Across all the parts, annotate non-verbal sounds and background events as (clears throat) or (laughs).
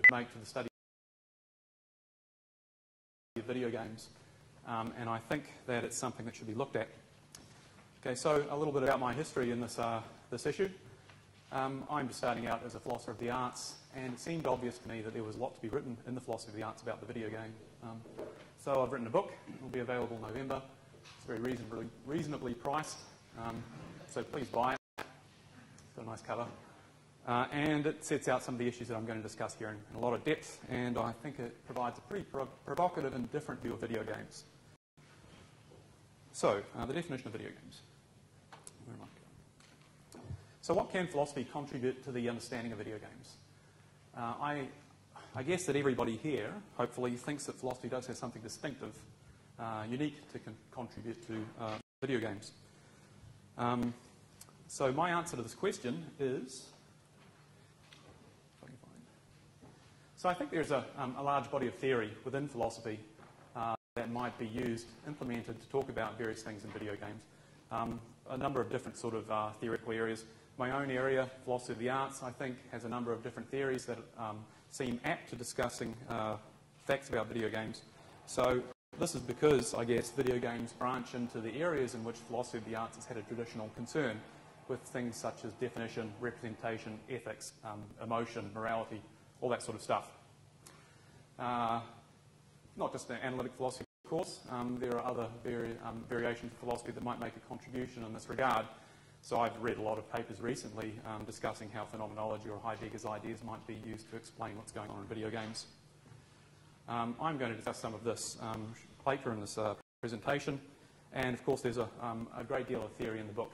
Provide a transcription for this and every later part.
to make to the study of video games. Um, and I think that it's something that should be looked at. Okay, so a little bit about my history in this, uh, this issue. Um, I'm just starting out as a philosopher of the arts, and it seemed obvious to me that there was a lot to be written in the philosophy of the arts about the video game. Um, so I've written a book. It will be available in November. It's very reasonably, reasonably priced, um, so please buy it. It's got a nice cover. Uh, and it sets out some of the issues that I'm going to discuss here in, in a lot of depth, and I think it provides a pretty pro provocative and different view of video games. So, uh, the definition of video games. So what can philosophy contribute to the understanding of video games? Uh, I, I, guess that everybody here, hopefully, thinks that philosophy does have something distinctive, uh, unique to con contribute to uh, video games. Um, so my answer to this question is... So I think there's a, um, a large body of theory within philosophy uh, that might be used, implemented to talk about various things in video games. Um, a number of different sort of uh, theoretical areas. My own area, philosophy of the arts, I think, has a number of different theories that um, seem apt to discussing uh, facts about video games. So this is because, I guess, video games branch into the areas in which philosophy of the arts has had a traditional concern with things such as definition, representation, ethics, um, emotion, morality, all that sort of stuff. Uh, not just the analytic philosophy, of course. Um, there are other vari um, variations of philosophy that might make a contribution in this regard. So I've read a lot of papers recently um, discussing how phenomenology or Heidegger's ideas might be used to explain what's going on in video games. Um, I'm going to discuss some of this um, later in this uh, presentation. And of course, there's a, um, a, great deal of theory in the book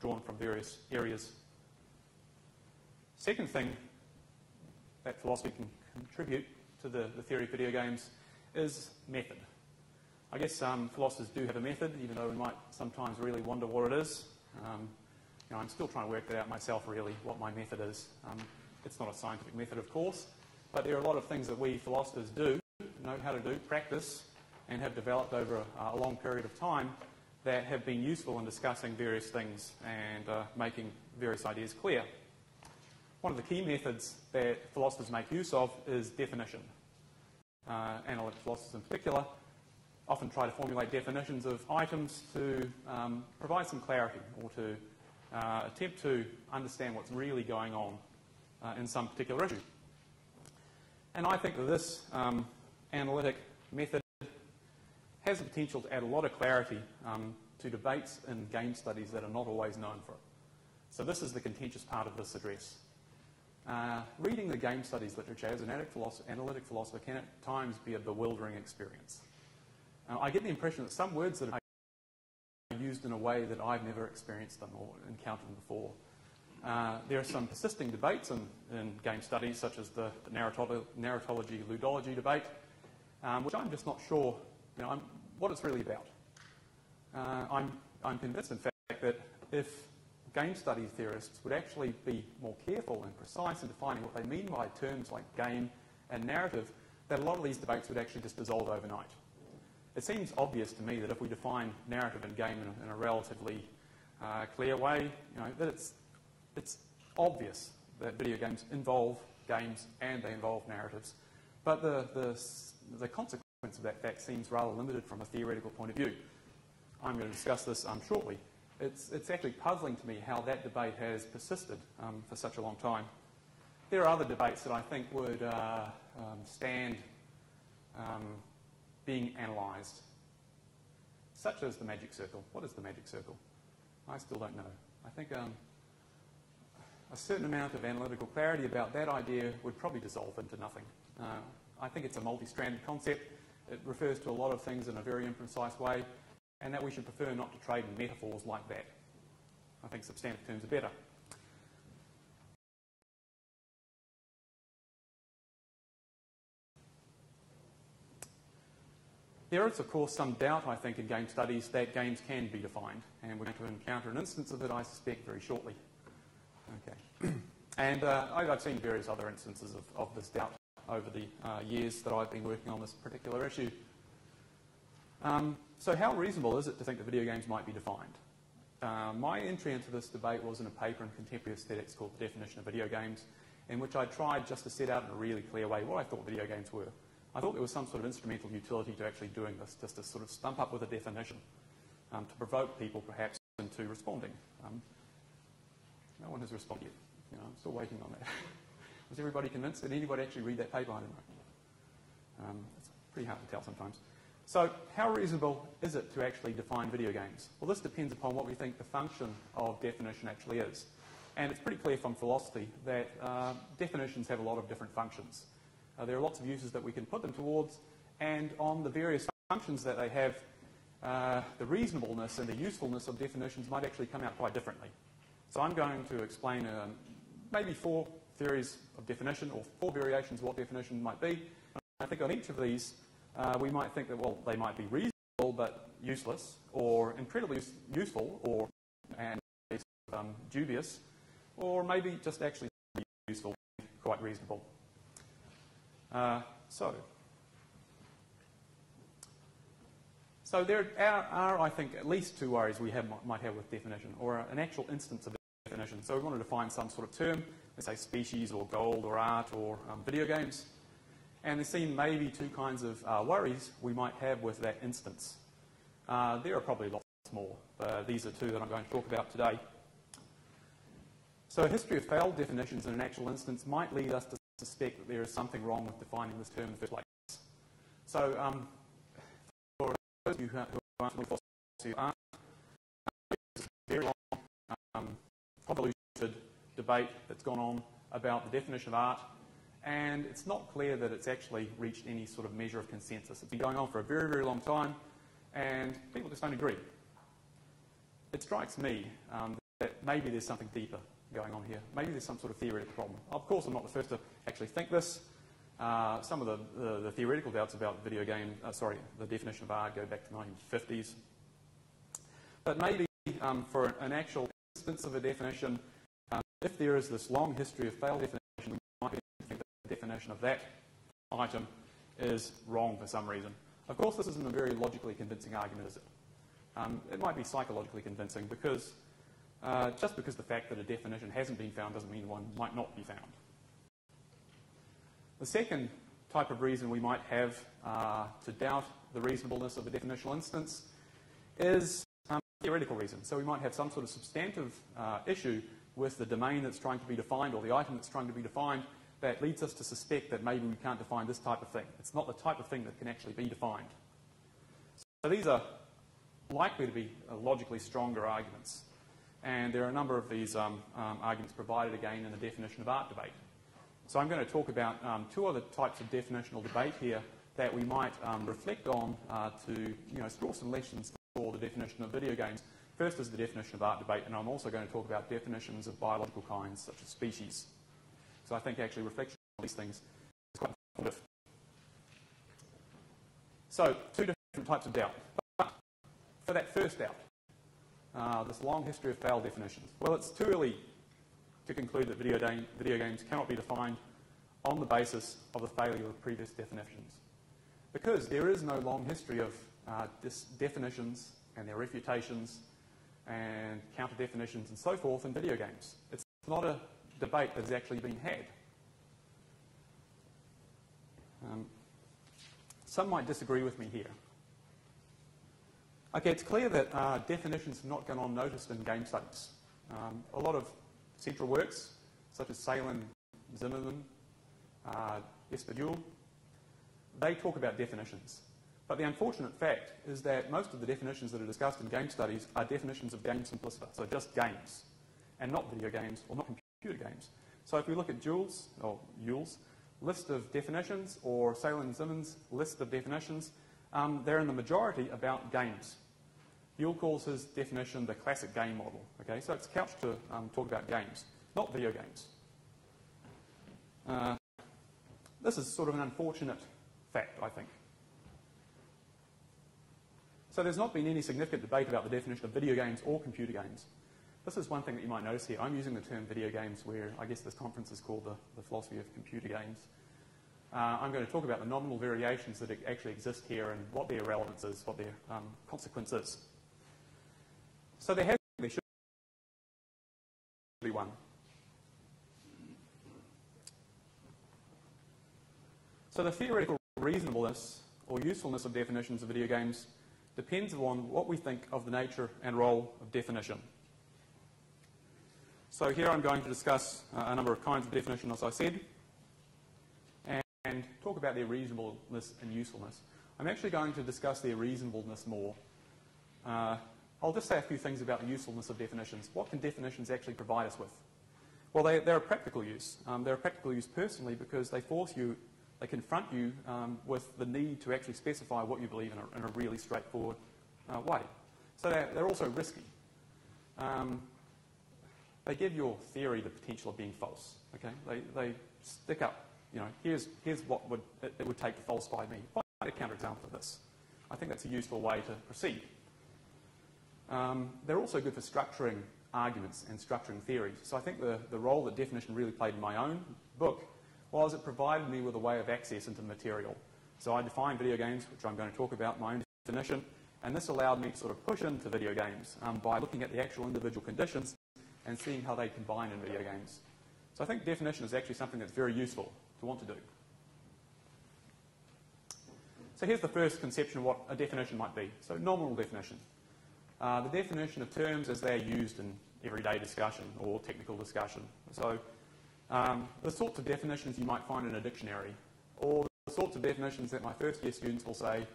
drawn from various areas. Second thing that philosophy can contribute to the, the theory of video games is method. I guess um, philosophers do have a method, even though we might sometimes really wonder what it is. Um, you know, I'm still trying to work that out myself, really, what my method is. Um, it's not a scientific method, of course, but there are a lot of things that we philosophers do, know how to do, practice, and have developed over a, a long period of time that have been useful in discussing various things and uh, making various ideas clear. One of the key methods that philosophers make use of is definition. Uh, analytic philosophers in particular often try to formulate definitions of items to um, provide some clarity or to uh, attempt to understand what's really going on uh, in some particular issue. And I think that this um, analytic method has the potential to add a lot of clarity um, to debates in game studies that are not always known for it. So this is the contentious part of this address. Uh, reading the game studies literature as an analytic philosopher, can at times be a bewildering experience. I get the impression that some words that are used in a way that I've never experienced them or encountered them before. Uh, there are some persisting debates in, in game studies, such as the, the narratology, ludology debate, um, which I'm just not sure you know, what it's really about. Uh, I'm, I'm convinced, in fact, that if game studies theorists would actually be more careful and precise in defining what they mean by terms like game and narrative, that a lot of these debates would actually just dissolve overnight. It seems obvious to me that if we define narrative and game in a, in a relatively uh, clear way, you know, that it's, it's obvious that video games involve games and they involve narratives. But the, the, the consequence of that fact seems rather limited from a theoretical point of view. I'm going to discuss this um, shortly. It's, it's actually puzzling to me how that debate has persisted um, for such a long time. There are other debates that I think would uh, um, stand um, being analysed, such as the magic circle. What is the magic circle? I still don't know. I think um, a certain amount of analytical clarity about that idea would probably dissolve into nothing. Uh, I think it's a multi-stranded concept. It refers to a lot of things in a very imprecise way, and that we should prefer not to trade in metaphors like that. I think substantive terms are better. There is, of course, some doubt, I think, in game studies that games can be defined, and we're going to encounter an instance of it, I suspect, very shortly. Okay. (clears throat) and uh, I've seen various other instances of, of this doubt over the uh, years that I've been working on this particular issue. Um, so how reasonable is it to think that video games might be defined? Uh, my entry into this debate was in a paper in Contemporary Aesthetics called The Definition of Video Games, in which I tried just to set out in a really clear way what I thought video games were. I thought there was some sort of instrumental utility to actually doing this, just to sort of stump up with a definition, um, to provoke people perhaps into responding. Um, no one has responded yet. You know, I'm still waiting on that. (laughs) was everybody convinced? Did anybody actually read that paper? I don't know. Um, it's pretty hard to tell sometimes. So how reasonable is it to actually define video games? Well, this depends upon what we think the function of definition actually is. And it's pretty clear from philosophy that uh, definitions have a lot of different functions. Uh, there are lots of uses that we can put them towards, and on the various functions that they have, uh, the reasonableness and the usefulness of definitions might actually come out quite differently. So I'm going to explain um, maybe four theories of definition or four variations of what definition might be. I think on each of these, uh, we might think that, well, they might be reasonable but useless, or incredibly useful, or and um, dubious, or maybe just actually useful, quite reasonable. Uh, so, so there are, are, I think, at least two worries we have, might have with definition, or an actual instance of definition. So we want to define some sort of term, let's say species, or gold, or art, or um, video games. And there seem maybe two kinds of uh, worries we might have with that instance. Uh, there are probably lots more. but these are two that I'm going to talk about today. So a history of failed definitions in an actual instance might lead us to suspect that there is something wrong with defining this term in the first place. So um, for those of you who aren't familiar with art, it's a very long, um, convoluted debate that's gone on about the definition of art and it's not clear that it's actually reached any sort of measure of consensus. It's been going on for a very, very long time, and people just don't agree. It strikes me um, that maybe there's something deeper going on here. Maybe there's some sort of theoretical problem. Of course, I'm not the first to actually think this. Uh, some of the, the, the, theoretical doubts about video game, uh, sorry, the definition of art go back to the 1950s. But maybe um, for an actual instance of a definition, um, if there is this long history of failed definition, definition of that item is wrong for some reason. Of course, this isn't a very logically convincing argument, is it? Um, it might be psychologically convincing because uh, just because the fact that a definition hasn't been found doesn't mean one might not be found. The second type of reason we might have uh, to doubt the reasonableness of a definitional instance is um, theoretical reason. So we might have some sort of substantive uh, issue with the domain that's trying to be defined or the item that's trying to be defined that leads us to suspect that maybe we can't define this type of thing. It's not the type of thing that can actually be defined. So these are likely to be uh, logically stronger arguments. And there are a number of these um, um, arguments provided again in the definition of art debate. So I'm going to talk about um, two other types of definitional debate here that we might um, reflect on uh, to you know, draw some lessons for the definition of video games. First is the definition of art debate, and I'm also going to talk about definitions of biological kinds, such as species. So I think actually reflection on these things is quite informative. So two different types of doubt. But for that first doubt, uh, this long history of failed definitions. Well, it's too early to conclude that video, video games cannot be defined on the basis of the failure of previous definitions. Because there is no long history of uh, definitions and their refutations and counter definitions and so forth in video games. It's not a debate that has actually been had. Um, some might disagree with me here. Okay, it's clear that uh, definitions have not gone unnoticed in game studies. Um, a lot of central works, such as Salen, Zimmerman, uh, Espadule, they talk about definitions. But the unfortunate fact is that most of the definitions that are discussed in game studies are definitions of game simpliciter, so just games, and not video games or not computer games. So if we look at Jules, or Juul's list of definitions, or Salen Zimmerman's list of definitions, um, they're in the majority about games. Yule calls his definition the classic game model. Okay, so it's couched to um, talk about games, not video games. Uh, this is sort of an unfortunate fact, I think. So there's not been any significant debate about the definition of video games or computer games. This is one thing that you might notice here. I'm using the term video games where I guess this conference is called the, the philosophy of computer games. Uh, I'm going to talk about the nominal variations that actually exist here and what their relevance is, what their um, consequence is. So there has there should be one. So the theoretical reasonableness or usefulness of definitions of video games depends on what we think of the nature and role of definition. So here I'm going to discuss uh, a number of kinds of definition, as I said, and, and talk about their reasonableness and usefulness. I'm actually going to discuss their reasonableness more. Uh, I'll just say a few things about the usefulness of definitions. What can definitions actually provide us with? Well, they, they're a practical use. Um, they're a practical use personally because they force you, they confront you um, with the need to actually specify what you believe in a, in a really straightforward uh, way. So they're, they're also risky. Um, they give your theory the potential of being false. Okay, they, they stick up. You know, here's here's what would it, it would take to falsify me. Find a counterexample of this. I think that's a useful way to proceed. Um, they're also good for structuring arguments and structuring theories. So I think the, the role that definition really played in my own book was it provided me with a way of access into material. So I defined video games, which I'm going to talk about, my own definition, and this allowed me to sort of push into video games um, by looking at the actual individual conditions and seeing how they combine in video games. So I think definition is actually something that's very useful to want to do. So here's the first conception of what a definition might be. So nominal definition. Uh, the definition of terms as they're used in everyday discussion or technical discussion. So um, the sorts of definitions you might find in a dictionary or the sorts of definitions that my first year students will say,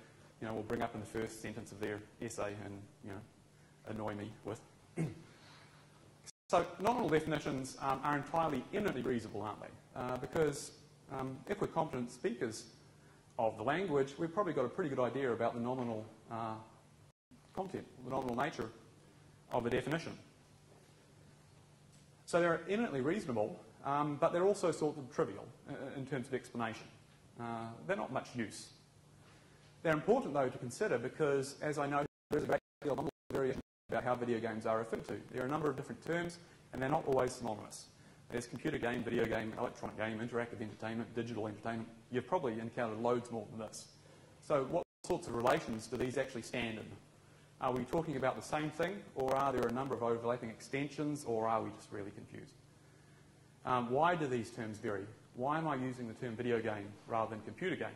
you know, will bring up in the first sentence of their essay and, you know, annoy me with. (clears throat) So nominal definitions um, are entirely eminently reasonable, aren't they? Uh, because um, if we're competent speakers of the language, we've probably got a pretty good idea about the nominal uh, content, the nominal nature of a definition. So they're eminently reasonable, um, but they're also sort of trivial uh, in terms of explanation. Uh, they're not much use. They're important, though, to consider because, as I know, there's a great deal of variation about how video games are referred to. There are a number of different terms, and they're not always synonymous. There's computer game, video game, electronic game, interactive entertainment, digital entertainment. You've probably encountered loads more than this. So what sorts of relations do these actually stand in? Are we talking about the same thing, or are there a number of overlapping extensions, or are we just really confused? Um, why do these terms vary? Why am I using the term video game rather than computer game?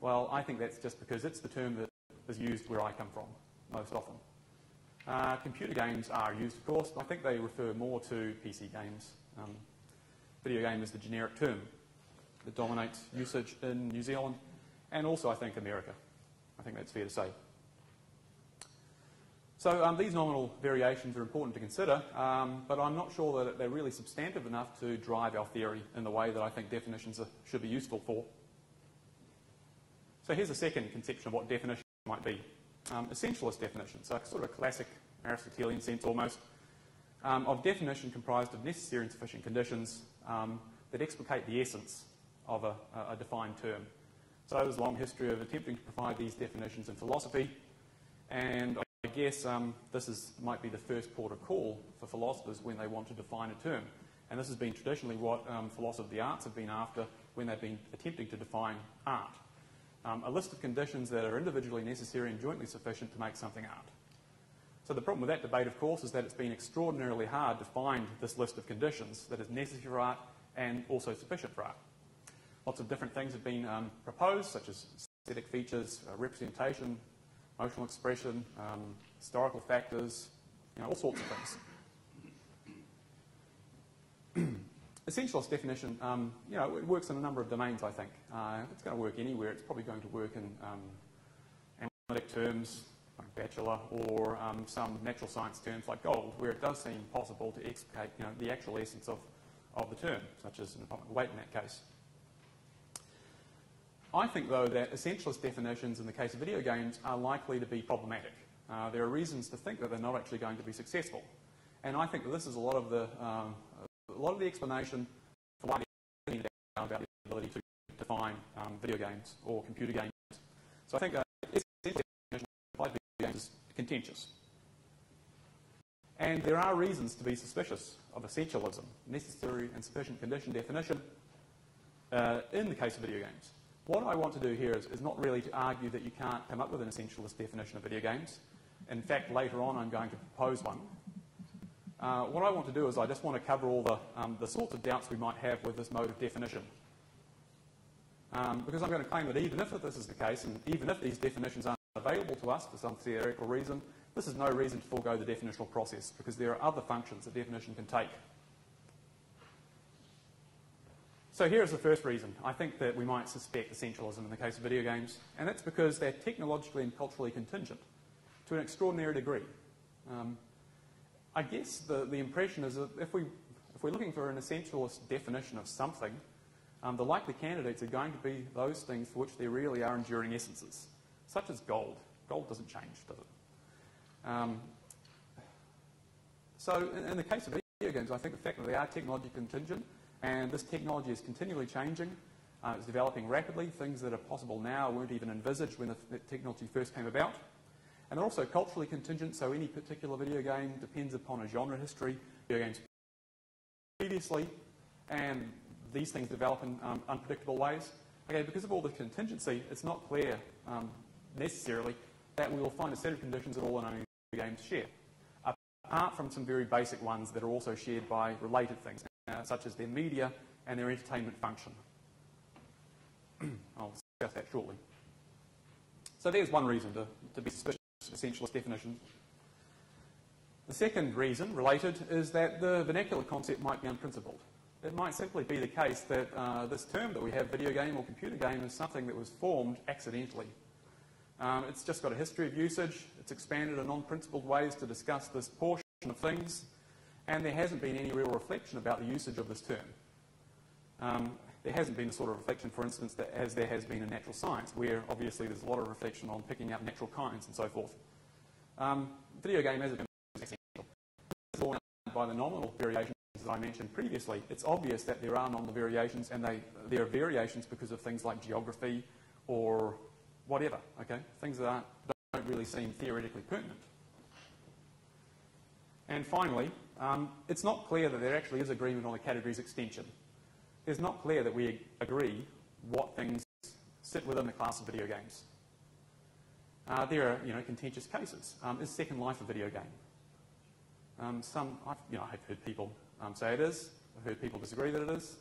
Well, I think that's just because it's the term that is used where I come from most often. Uh, computer games are used, of course, but I think they refer more to PC games. Um, video game is the generic term that dominates usage in New Zealand and also, I think, America. I think that's fair to say. So um, these nominal variations are important to consider, um, but I'm not sure that they're really substantive enough to drive our theory in the way that I think definitions are, should be useful for. So here's a second conception of what definition might be um, essentialist definition, so sort of a classic Aristotelian sense almost, um, of definition comprised of necessary and sufficient conditions um, that explicate the essence of a, a, defined term. So there's a long history of attempting to provide these definitions in philosophy, and I guess um, this is, might be the first port of call for philosophers when they want to define a term. And this has been traditionally what um, philosophers of the arts have been after when they've been attempting to define art um, a list of conditions that are individually necessary and jointly sufficient to make something art. So the problem with that debate, of course, is that it's been extraordinarily hard to find this list of conditions that is necessary for art and also sufficient for art. Lots of different things have been um, proposed, such as aesthetic features, uh, representation, emotional expression, um, historical factors, you know, all sorts of things. Essentialist definition, um, you know, it works in a number of domains, I think. Uh, it's going to work anywhere, it's probably going to work in um, analytic terms, like bachelor, or um, some natural science terms like gold, where it does seem possible to explicate, you know, the actual essence of, of the term, such as an atomic weight in that case. I think, though, that essentialist definitions in the case of video games are likely to be problematic. Uh, there are reasons to think that they're not actually going to be successful. And I think that this is a lot of the um, lot of the explanation for why the about the ability to define um, video games or computer games. So I think uh, video games is contentious. And there are reasons to be suspicious of essentialism, necessary and sufficient condition definition, uh, in the case of video games. What I want to do here is, is, not really to argue that you can't come up with an essentialist definition of video games. In fact, later on I'm going to propose one. Uh, what I want to do is I just want to cover all the, um, the sorts of doubts we might have with this mode of definition. Um, because I'm going to claim that even if this is the case, and even if these definitions aren't available to us for some theoretical reason, this is no reason to forego the definitional process, because there are other functions that definition can take. So here's the first reason. I think that we might suspect essentialism in the case of video games, and that's because they're technologically and culturally contingent to an extraordinary degree. Um, I guess the, the impression is that if, we, if we're looking for an essentialist definition of something, um, the likely candidates are going to be those things for which there really are enduring essences, such as gold. Gold doesn't change, does it? Um, so in, in the case of video games, I think the fact that they are technology contingent and this technology is continually changing. Uh, it's developing rapidly. Things that are possible now weren't even envisaged when the, the technology first came about. And also culturally contingent, so any particular video game depends upon a genre history, video games previously, and these things develop in um, unpredictable ways. Okay, because of all the contingency, it's not clear um, necessarily that we will find a set of conditions that all only games share, apart from some very basic ones that are also shared by related things uh, such as their media and their entertainment function. (clears throat) I'll discuss that shortly. So there's one reason to, to be suspicious essentialist definition. The second reason, related, is that the vernacular concept might be unprincipled. It might simply be the case that uh, this term that we have, video game or computer game, is something that was formed accidentally. Um, it's just got a history of usage. It's expanded in non-principled ways to discuss this portion of things and there hasn't been any real reflection about the usage of this term. Um, there hasn't been the sort of reflection, for instance, that as there has been in natural science, where obviously there's a lot of reflection on picking out natural kinds and so forth. Um, video game as a essential. by the nominal variations that I mentioned previously, it's obvious that there are nominal variations, and they, there are variations because of things like geography or whatever, okay? Things that don't really seem theoretically pertinent. And finally, um, it's not clear that there actually is agreement on the category's extension. It's not clear that we agree what things sit within the class of video games. Uh, there are, you know, contentious cases. Um, is Second Life a video game? Um, some, I've, you know, I've heard people um, say it is. I've heard people disagree that it is.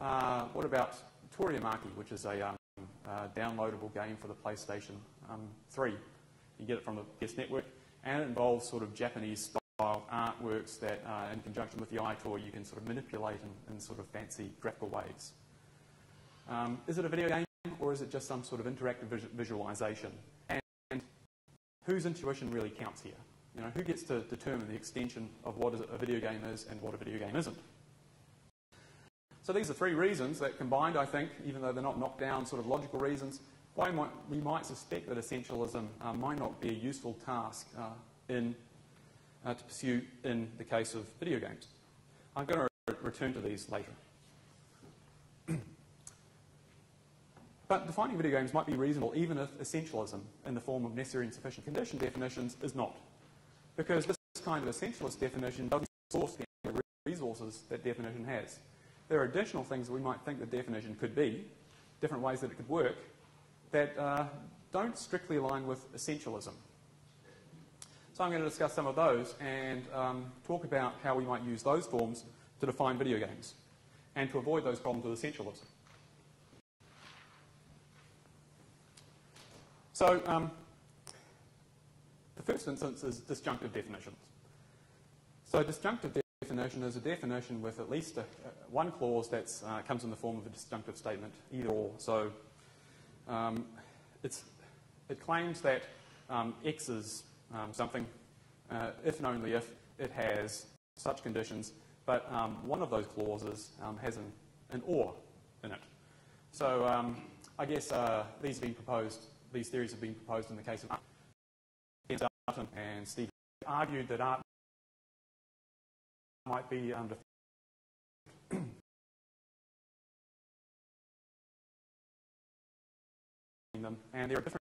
Uh, what about Tori-Emaki, which is a um, uh, downloadable game for the PlayStation um, 3? You get it from the PS Network, and it involves sort of Japanese style artworks that, uh, in conjunction with the EyeToy, you can sort of manipulate in, in sort of fancy graphical ways. Um, is it a video game, or is it just some sort of interactive vis visualization? And, and, whose intuition really counts here? You know, who gets to determine the extension of what a video game is and what a video game isn't? So these are three reasons that combined, I think, even though they're not knocked down sort of logical reasons, why might, we might suspect that essentialism uh, might not be a useful task uh, in uh, to pursue in the case of video games. I'm going to re return to these later. (clears throat) but defining video games might be reasonable even if essentialism in the form of necessary and sufficient condition definitions is not. Because this kind of essentialist definition doesn't source the resources that definition has. There are additional things that we might think the definition could be, different ways that it could work, that uh, don't strictly align with essentialism. So I'm going to discuss some of those and um, talk about how we might use those forms to define video games and to avoid those problems with essentialism. So um, the first instance is disjunctive definitions. So disjunctive definition is a definition with at least a, one clause that uh, comes in the form of a disjunctive statement, either or. So um, it claims that um, X is um, something uh, if and only if it has such conditions. But um, one of those clauses um, has an, an or in it. So um, I guess uh, these have been proposed, these theories have been proposed in the case of Artin and Steve argued that art might be under them, and there are different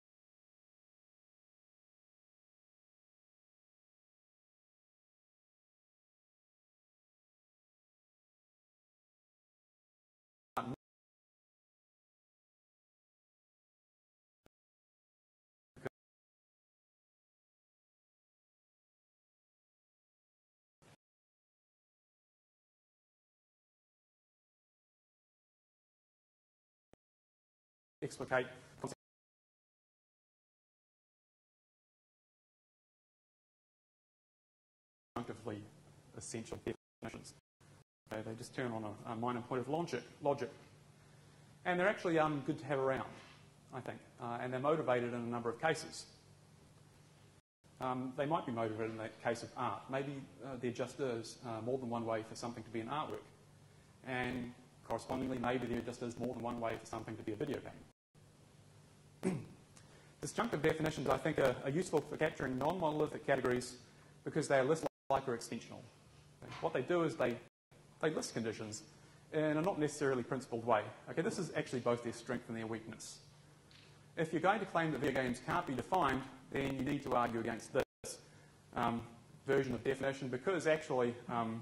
explicate conjunctively essential definitions. Okay, they just turn on a, a minor point of logic. logic. And they're actually um, good to have around, I think, uh, and they're motivated in a number of cases. Um, they might be motivated in the case of art. Maybe uh, there just is uh, more than one way for something to be an artwork. And correspondingly, maybe there just is more than one way for something to be a video game. Disjunctive definitions, I think, are, are useful for capturing non-monolithic categories because they are less like or extensional. What they do is they, they list conditions in a not necessarily principled way. Okay, this is actually both their strength and their weakness. If you're going to claim that video games can't be defined, then you need to argue against this um, version of definition because actually um,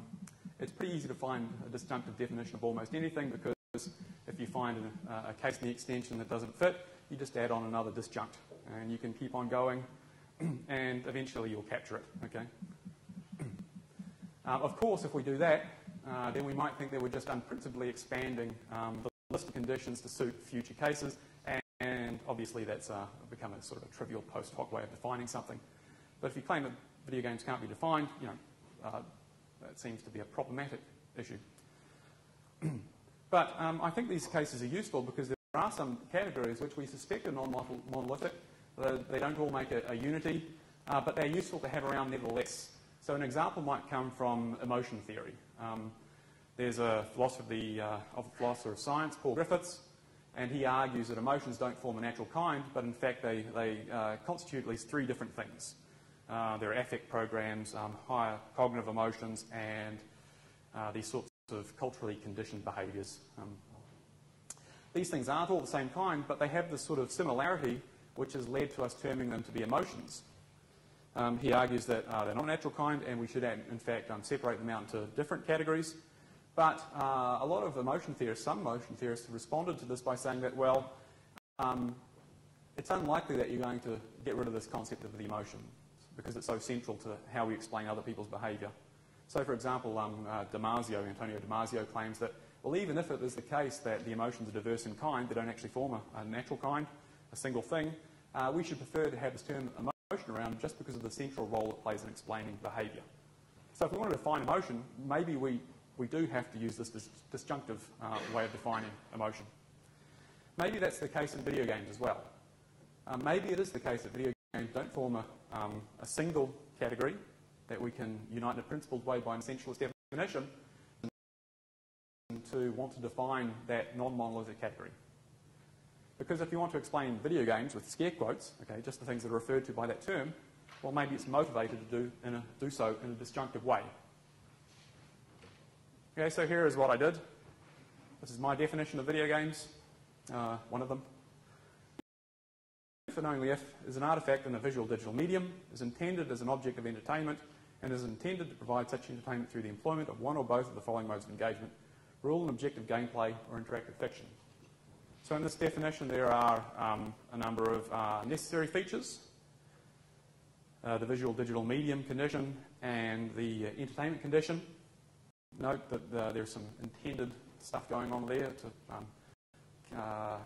it's pretty easy to find a disjunctive definition of almost anything because if you find a, a case in the extension that doesn't fit, you just add on another disjunct and you can keep on going (clears throat) and eventually you'll capture it. Okay. Uh, of course, if we do that, uh, then we might think that we're just unprincipably expanding um, the list of conditions to suit future cases, and, and obviously that's uh, become a sort of a trivial post hoc way of defining something. But if you claim that video games can't be defined, you know, uh, that seems to be a problematic issue. (clears throat) but um, I think these cases are useful because there are some categories which we suspect are non-monolithic. They don't all make a, a unity, uh, but they're useful to have around nevertheless. So an example might come from emotion theory. Um, there's a philosopher of the, uh, of the philosopher of science, Paul Griffiths, and he argues that emotions don't form a natural kind, but in fact they, they uh, constitute at least three different things. Uh, there are affect programs, um, higher cognitive emotions, and uh, these sorts of culturally conditioned behaviours. Um, these things aren't all the same kind, but they have this sort of similarity which has led to us terming them to be emotions. Um, he argues that uh, they're not natural kind and we should, in fact, um, separate them out into different categories. But uh, a lot of emotion theorists, some emotion theorists, have responded to this by saying that, well, um, it's unlikely that you're going to get rid of this concept of the emotion because it's so central to how we explain other people's behaviour. So, for example, um, uh, Damasio, Antonio Damasio, claims that, well, even if it is the case that the emotions are diverse in kind, they don't actually form a, a natural kind, a single thing, uh, we should prefer to have this term emotion around just because of the central role it plays in explaining behaviour. So if we want to define emotion, maybe we, we do have to use this dis disjunctive uh, way of defining emotion. Maybe that's the case in video games as well. Uh, maybe it is the case that video games don't form a, um, a single category that we can unite in a principled way by an essentialist definition to want to define that non-monolithic category. Because if you want to explain video games with scare quotes, okay, just the things that are referred to by that term, well, maybe it's motivated to do, a, do so in a disjunctive way. Okay, so here is what I did. This is my definition of video games, uh, one of them. If and only if is an artifact in a visual digital medium, is intended as an object of entertainment, and is intended to provide such entertainment through the employment of one or both of the following modes of engagement, rule and objective gameplay or interactive fiction. So in this definition, there are um, a number of uh, necessary features. Uh, the visual digital medium condition and the uh, entertainment condition. Note that uh, there's some intended stuff going on there to um, uh,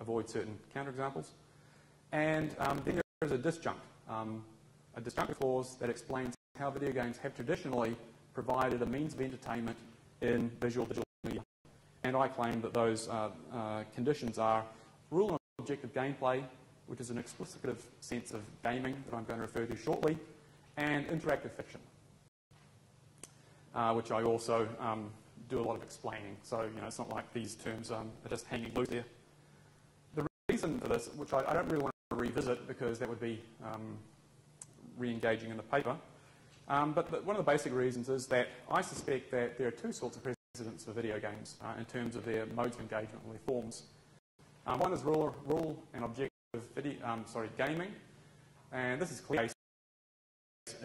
avoid certain counterexamples. And um, then there is a disjunct, um, a disjunctive clause that explains how video games have traditionally provided a means of entertainment in visual digital media. and I claim that those uh, uh, conditions are rule and objective gameplay, which is an explicative sense of gaming that I'm going to refer to shortly, and interactive fiction, uh, which I also um, do a lot of explaining. So, you know, it's not like these terms um, are just hanging loose there. The reason for this, which I, I don't really want to revisit because that would be um, re-engaging in the paper, um, but one of the basic reasons is that I suspect that there are two sorts of precedents for video games uh, in terms of their modes of engagement and their forms. Um, one is rule, rule and objective video, um, sorry, gaming, and this is clear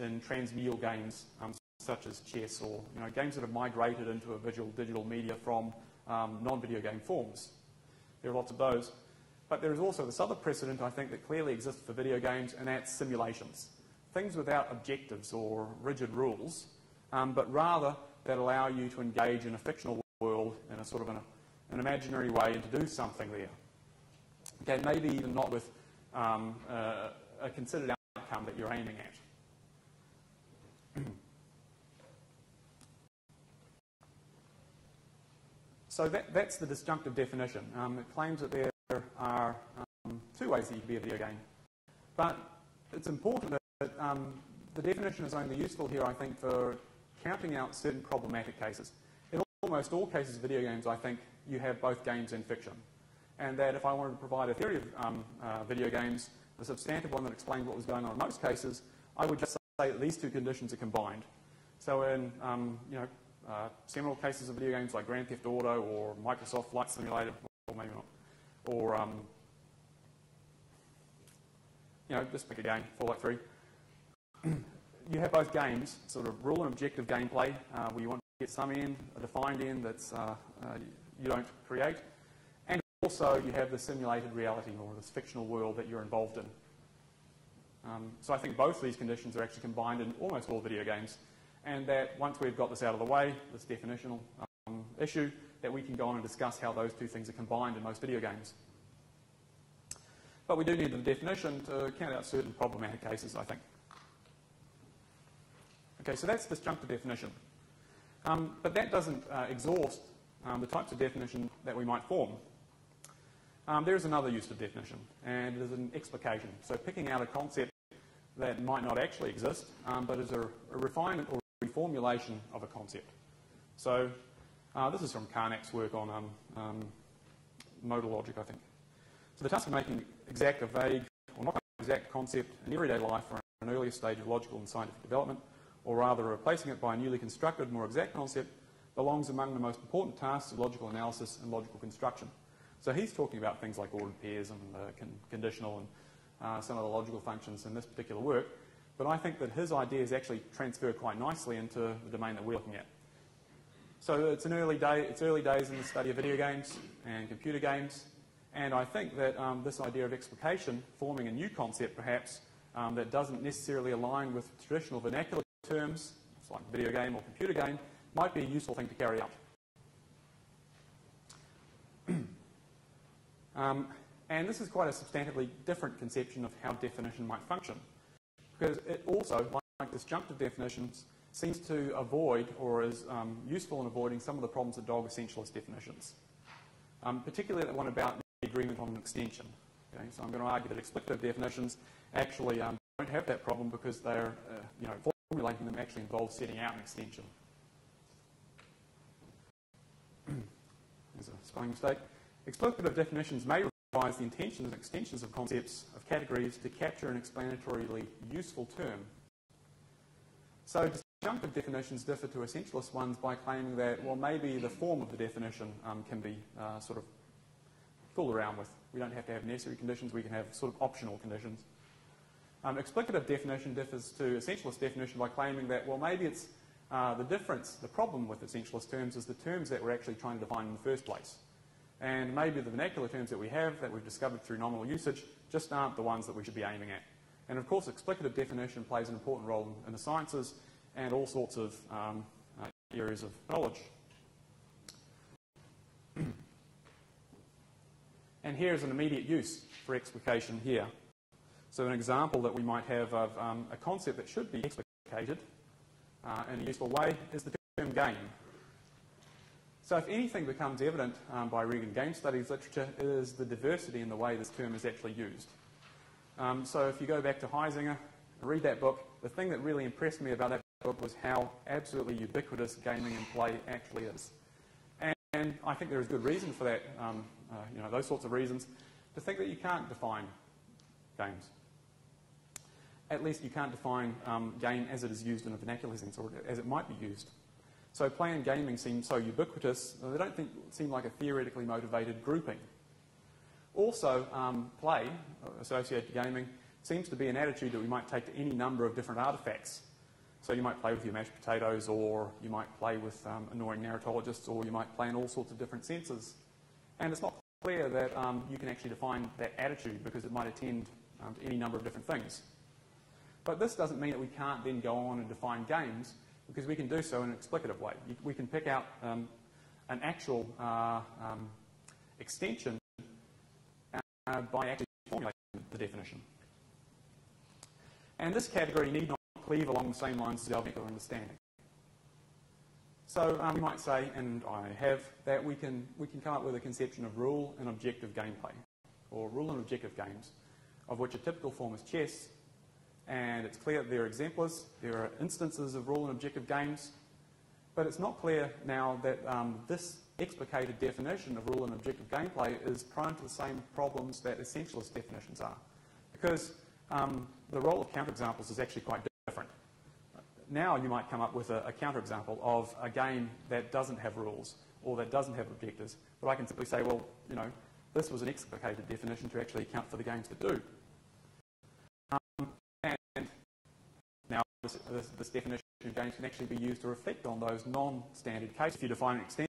in transmedial games um, such as chess or you know, games that have migrated into a visual digital media from um, non-video game forms. There are lots of those. But there is also this other precedent, I think, that clearly exists for video games, and that's simulations. Things without objectives or rigid rules, um, but rather that allow you to engage in a fictional world in a sort of an an imaginary way and to do something there. Okay, maybe even not with um, uh, a considered outcome that you're aiming at. (clears throat) so that, that's the disjunctive definition. Um, it claims that there are um, two ways that you can be a video game. But it's important that um, the definition is only useful here, I think, for counting out certain problematic cases. In almost all cases of video games, I think you have both games and fiction. And that if I wanted to provide a theory of um, uh, video games, a substantive one that explained what was going on in most cases, I would just say that these two conditions are combined. So in um, you know, uh, seminal cases of video games like Grand Theft Auto or Microsoft Flight Simulator, or maybe not, or um, you know, just pick a game, Fallout 3. (clears throat) you have both games, sort of rule and objective gameplay, uh, where you want to get some end, a defined end that's uh, uh, you don't create, and also you have the simulated reality or this fictional world that you're involved in. Um, so I think both of these conditions are actually combined in almost all video games, and that once we've got this out of the way, this definitional um, issue, that we can go on and discuss how those two things are combined in most video games. But we do need the definition to count out certain problematic cases, I think. Okay, so that's disjunctive definition. Um, but that doesn't uh, exhaust um, the types of definition that we might form. Um, there is another use of definition, and it is an explication. So picking out a concept that might not actually exist, um, but is a, a, refinement or reformulation of a concept. So uh, this is from Carnap's work on um, um, modal logic, I think. So the task of making exact a vague or not exact concept in everyday life or an earlier stage of logical and scientific development, or rather replacing it by a newly constructed, more exact concept, belongs among the most important tasks of logical analysis and logical construction. So he's talking about things like ordered pairs and con conditional and uh, some of the logical functions in this particular work. But I think that his ideas actually transfer quite nicely into the domain that we're looking at. So it's an early day, it's early days in the study of video games and computer games. And I think that um, this idea of explication, forming a new concept perhaps, um, that doesn't necessarily align with traditional vernacular terms, like video game or computer game, might be a useful thing to carry out. (clears throat) um, and this is quite a substantively different conception of how definition might function, because it also, like disjunctive definitions, seems to avoid or is um, useful in avoiding some of the problems of dog essentialist definitions, um, particularly the one about the agreement on an extension. Okay? So I'm going to argue that explicative definitions actually um, don't have that problem because they're, uh, you know, formulating them actually involves setting out an extension. (clears throat) There's a spelling mistake. Explicative definitions may revise the intentions and extensions of concepts of categories to capture an explanatorily useful term. So disjunctive definitions differ to essentialist ones by claiming that, well, maybe the form of the definition um, can be uh, sort of fool around with. We don't have to have necessary conditions, we can have sort of optional conditions. Um, explicative definition differs to essentialist definition by claiming that, well, maybe it's uh, the difference, the problem with essentialist terms is the terms that we're actually trying to define in the first place. And maybe the vernacular terms that we have that we've discovered through nominal usage just aren't the ones that we should be aiming at. And of course, explicative definition plays an important role in, the sciences and all sorts of um, uh, areas of knowledge. (clears throat) And here's an immediate use for explication here. So an example that we might have of um, a concept that should be explicated uh, in a useful way is the term game. So if anything becomes evident um, by reading game studies literature, it is the diversity in the way this term is actually used. Um, so if you go back to Huizinga and read that book, the thing that really impressed me about that book was how absolutely ubiquitous gaming and play actually is. And, and I think there is good reason for that um, uh, you know, those sorts of reasons, to think that you can't define games. At least you can't define um, game as it is used in a vernacular sense, or as it might be used. So play and gaming seem so ubiquitous, they don't think, seem like a theoretically motivated grouping. Also, um, play, uh, associated to gaming, seems to be an attitude that we might take to any number of different artifacts. So you might play with your mashed potatoes, or you might play with um, annoying narratologists, or you might play in all sorts of different senses. And it's not clear that um, you can actually define that attitude because it might attend um, to any number of different things. But this doesn't mean that we can't then go on and define games because we can do so in an explicative way. We can pick out um, an actual uh, um, extension uh, by actually formulating the definition. And this category need not cleave along the same lines as vector understanding. So um, we might say, and I have, that we can, we can come up with a conception of rule and objective gameplay, or rule and objective games, of which a typical form is chess, and it's clear that there are exemplars, there are instances of rule and objective games, but it's not clear now that um, this explicated definition of rule and objective gameplay is prone to the same problems that essentialist definitions are. Because um, the role of counterexamples is actually quite different. Now you might come up with a, a counterexample of a game that doesn't have rules or that doesn't have objectives, but I can simply say, well, you know, this was an explicated definition to actually account for the games that do. Um, and now this, this, this definition of games can actually be used to reflect on those non-standard cases. If you define an extension,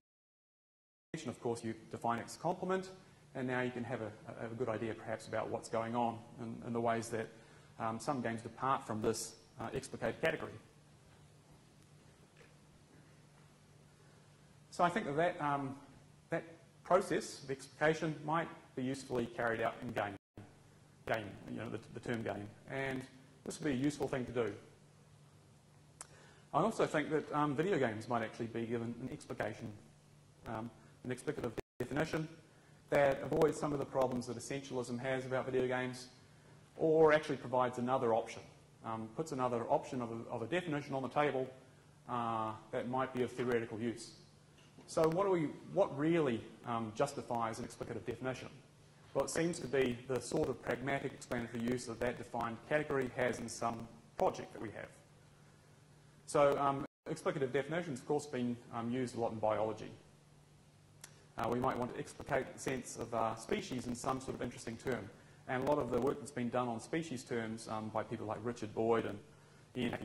of course, you define its complement, and now you can have a, a good idea perhaps about what's going on and, and the ways that um, some games depart from this uh, explicated category. So I think that that, um, that process of explication might be usefully carried out in game, game you know, the, the term game, and this would be a useful thing to do. I also think that um, video games might actually be given an explication, um, an explicative definition that avoids some of the problems that essentialism has about video games, or actually provides another option, um, puts another option of a, of a, definition on the table uh, that might be of theoretical use. So what, do we, what really um, justifies an explicative definition? Well, it seems to be the sort of pragmatic explanatory use that that defined category has in some project that we have. So um, explicative definitions, of course, been um, used a lot in biology. Uh, we might want to explicate the sense of uh, species in some sort of interesting term. And a lot of the work that's been done on species terms um, by people like Richard Boyd and Ian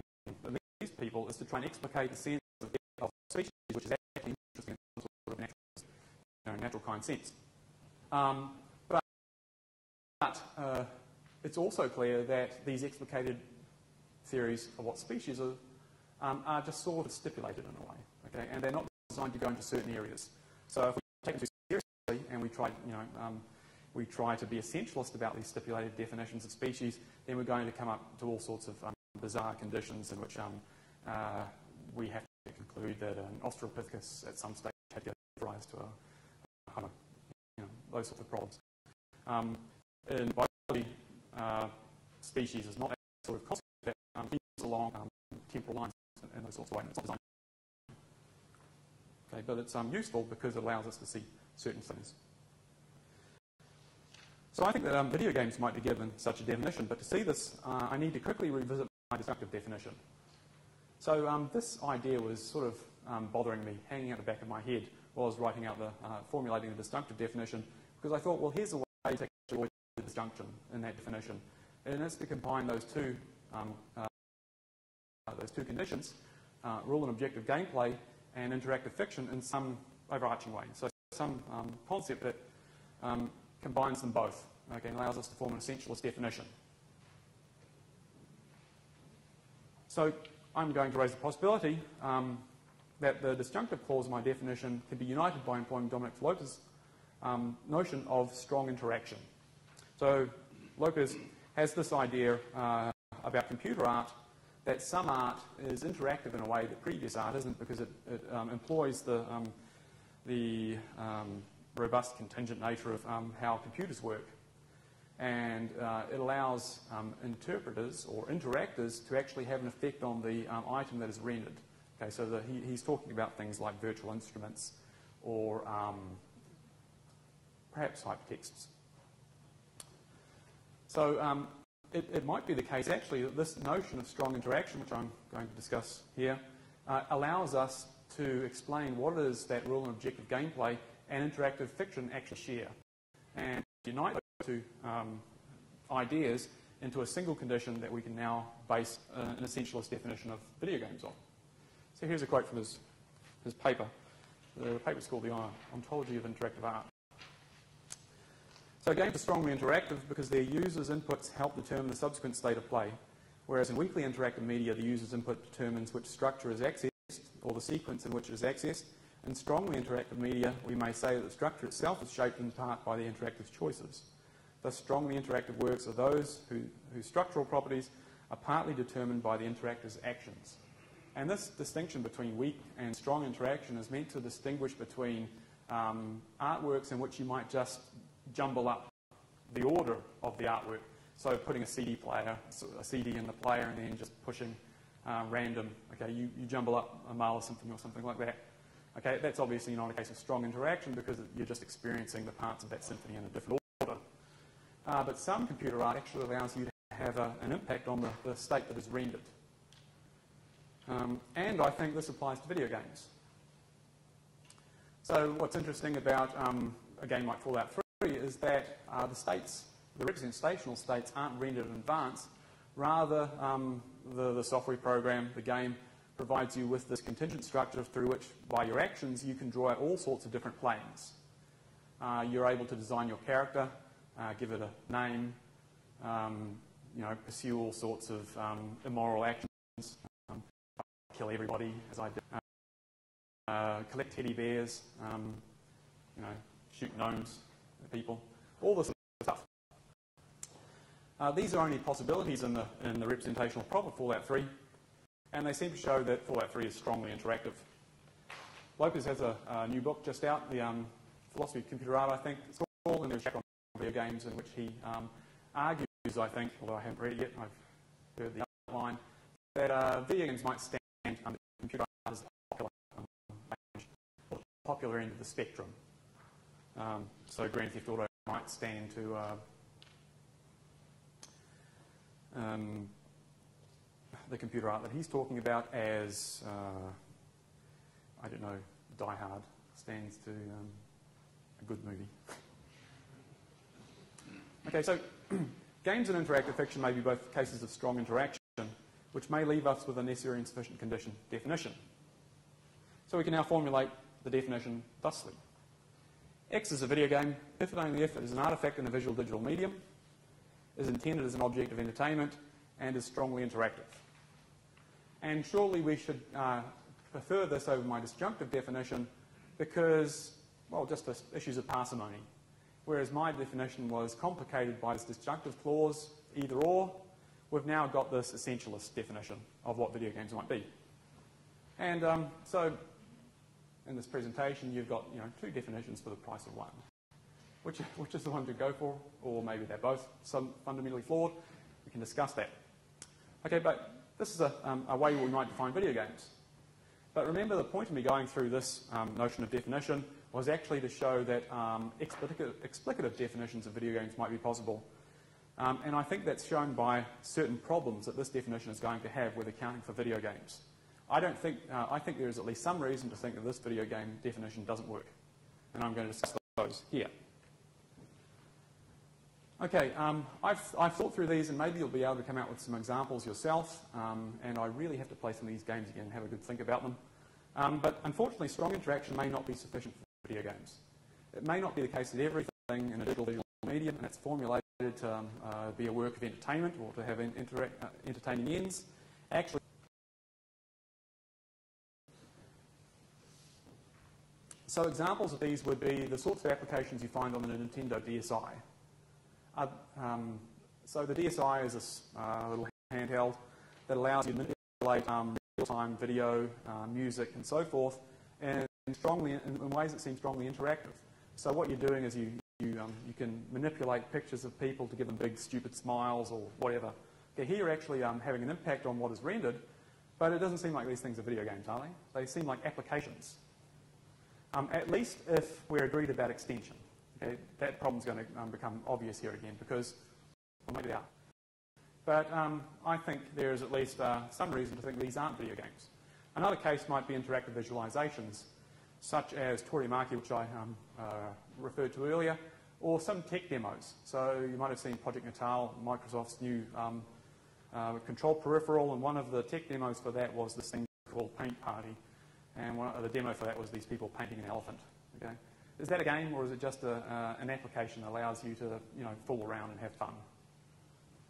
these people is to try and explicate the sense of, species, which is actually interesting in some sort of natural, you know, natural kind sense. Um, but, but uh, it's also clear that these explicated theories of what species are, um, are just sort of stipulated in a way, okay? And they're not designed to go into certain areas. So if we take them too seriously and we try, you know, um, we try to be essentialist about these stipulated definitions of species, then we're going to come up to all sorts of um, bizarre conditions in which um, uh, we have to conclude that an Australopithecus at some stage had given rise to a, Homo, you know, those sorts of problems. Um, in biology, uh, species is not a sort of concept that um, along temporal lines and those sorts of ways. It's not designed Okay, but it's um, useful because it allows us to see certain things. So I think that um, video games might be given such a definition, but to see this, uh, I need to quickly revisit my disjunctive definition. So um, this idea was sort of um, bothering me, hanging out the back of my head while I was writing out the, uh, formulating the disjunctive definition, because I thought, well, here's a way to actually avoid the disjunction in that definition, and it's to combine those two, um, uh, those two conditions, uh, rule and objective gameplay, and interactive fiction in some overarching way. So some um, concept that um, combines them both okay, and allows us to form an essentialist definition. So I'm going to raise the possibility um, that the disjunctive clause in my definition can be united by employing Dominic Lopes's um, notion of strong interaction. So Lopes has this idea uh, about computer art that some art is interactive in a way that previous art isn't because it, it um, employs the, um, the um, robust contingent nature of um, how computers work. And uh, it allows interpreters or interactors to actually have an effect on the item that is rendered. Okay, so the, he, he's talking about things like virtual instruments or perhaps hypertexts. So um, it, it, might be the case actually that this notion of strong interaction, which I'm going to discuss here, uh, allows us to explain what it is that rule and objective gameplay and interactive fiction actually share and unite those two um, ideas into a single condition that we can now base uh, an essentialist definition of video games on. So here's a quote from his, his paper. The paper is called The Ontology of Interactive Art. So games are strongly interactive because their users' inputs help determine the subsequent state of play, whereas in weakly interactive media, the user's input determines which structure is accessed or the sequence in which it is accessed, In strongly interactive media, we may say that the structure itself is shaped in part by the interactive's choices. Thus, strongly interactive works are those who, whose structural properties are partly determined by the interactor's actions. And this distinction between weak and strong interaction is meant to distinguish between um, artworks in which you might just jumble up the order of the artwork. So putting a CD player, a CD in the player, and then just pushing uh, random. Okay, you, you jumble up a Mahler symphony or something like that. Okay, that's obviously not a case of strong interaction because you're just experiencing the parts of that symphony in a different order. Uh, but some computer art actually allows you to have a, an impact on the, the, state that is rendered. Um, and I think this applies to video games. So what's interesting about um, a game like Fallout 3 is that uh, the states, the representational states, aren't rendered in advance. Rather, um, the, the software program, the game, provides you with this contingent structure through which, by your actions, you can draw out all sorts of different planes. Uh, you're able to design your character, uh, give it a name, um, you know, pursue all sorts of um, immoral actions, um, kill everybody, as I did, uh, collect teddy bears, um, you know, shoot gnomes people, all this stuff. Uh, these are only possibilities in the, in the representational prop of Fallout 3, and they seem to show that Fallout 3 is strongly interactive. Lopes has a, a new book just out, the um, Philosophy of Computer Art, I think it's called, there's a on video games in which he um, argues, I think, although I haven't read it yet, I've heard the outline, that uh, video games might stand under computer art as popular, um, popular end of the spectrum. Um, so Grand Theft Auto might stand to uh, um, the computer art that he's talking about as, uh, I don't know, Die Hard stands to um, a good movie. okay, so (clears throat) games and interactive fiction may be both cases of strong interaction, which may leave us with a necessary and sufficient condition definition. So we can now formulate the definition thusly. X is a video game if and only if it is an artifact in a visual digital medium, is intended as an object of entertainment, and is strongly interactive. And surely we should uh, prefer this over my disjunctive definition because, well, just issues of parsimony. Whereas my definition was complicated by this disjunctive clause, either or, we've now got this essentialist definition of what video games might be. And um, so in this presentation, you've got you know, two definitions for the price of one. Which, which is the one to go for, or maybe they're both some fundamentally flawed. We can discuss that. Okay, but this is a, um, a way we might define video games. But remember, the point of me going through this um, notion of definition was actually to show that um, explicative, explicative, definitions of video games might be possible. Um, and I think that's shown by certain problems that this definition is going to have with accounting for video games. I don't think, uh, I think there is at least some reason to think that this video game definition doesn't work. And I'm going to discuss those here. Okay, um, I've, I've, thought through these and maybe you'll be able to come out with some examples yourself. Um, and I really have to play some of these games again and have a good think about them. Um, but unfortunately, strong interaction may not be sufficient for video games. It may not be the case that everything in a digital visual medium and it's formulated to um, uh, be a work of entertainment or to have uh, entertaining ends actually So examples of these would be the sorts of applications you find on the Nintendo DSi. Uh, um, so the DSi is a uh, little handheld that allows you to manipulate um, real-time video, uh, music, and so forth, and strongly in, ways that seem strongly interactive. So what you're doing is you you, um, you can manipulate pictures of people to give them big, stupid smiles or whatever. Okay, here you're actually um, having an impact on what is rendered, but it doesn't seem like these things are video games, are they? They seem like applications. Um, at least if we're agreed about extension. Okay, that problem's going to um, become obvious here again because, well, maybe they are. But um, I think there is at least uh, some reason to think these aren't video games. Another case might be interactive visualizations, such as Tori-Emaki, which I um, uh, referred to earlier, or some tech demos. So you might have seen Project Natal, Microsoft's new um, uh, control peripheral, and one of the tech demos for that was this thing called Paint Party. And one, the demo for that was these people painting an elephant. Okay? Is that a game, or is it just a, uh, an application that allows you to you know, fool around and have fun?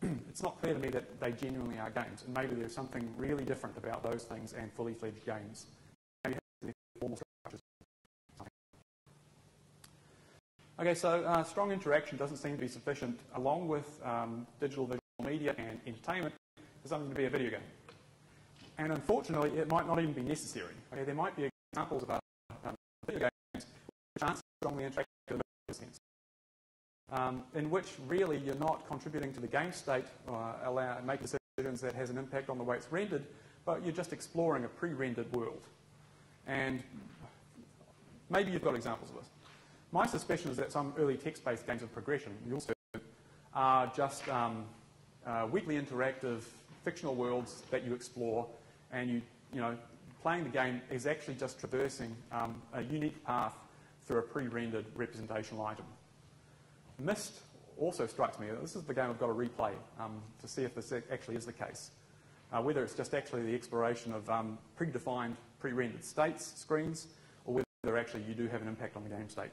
(clears throat) it's not clear to me that they genuinely are games, and maybe there's something really different about those things and fully fledged games. Okay, so uh, strong interaction doesn't seem to be sufficient. Along with um, digital visual media and entertainment, there's something to be a video game. And unfortunately, it might not even be necessary. Okay, there might be examples of um, video games which aren't strongly interactive in a sense, um, in which really you're not contributing to the game state, uh, allow, make decisions that has an impact on the way it's rendered, but you're just exploring a pre-rendered world. And maybe you've got examples of this. My suspicion is that some early text-based games of progression, you'll are just um, uh, weakly interactive fictional worlds that you explore, and you, you know, playing the game is actually just traversing um, a unique path through a pre-rendered representational item. Myst also strikes me, that this is the game I've got to replay um, to see if this actually is the case. Uh, whether it's just actually the exploration of um, predefined, pre-rendered states, screens, or whether actually you do have an impact on the game state.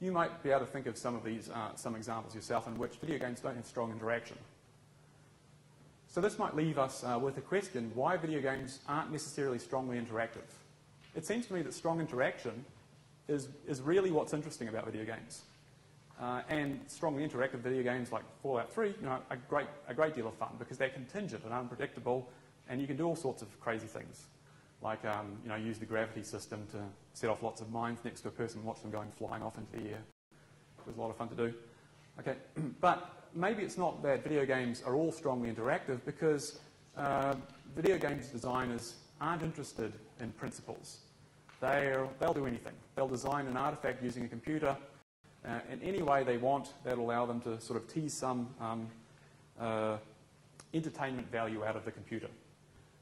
You might be able to think of some of these, uh, some examples yourself in which video games don't have strong interaction. So this might leave us uh, with a question, why video games aren't necessarily strongly interactive? It seems to me that strong interaction is, is really what's interesting about video games. Uh, and strongly interactive video games like Fallout 3 you know, are great, a great deal of fun because they're contingent and unpredictable and you can do all sorts of crazy things like um, you know, use the gravity system to set off lots of mines next to a person and watch them going flying off into the air. It was a lot of fun to do. Okay, (clears throat) but maybe it's not that video games are all strongly interactive because uh, video games designers aren't interested in principles. They're, they'll do anything. They'll design an artifact using a computer uh, in any way they want that'll allow them to sort of tease some um, uh, entertainment value out of the computer.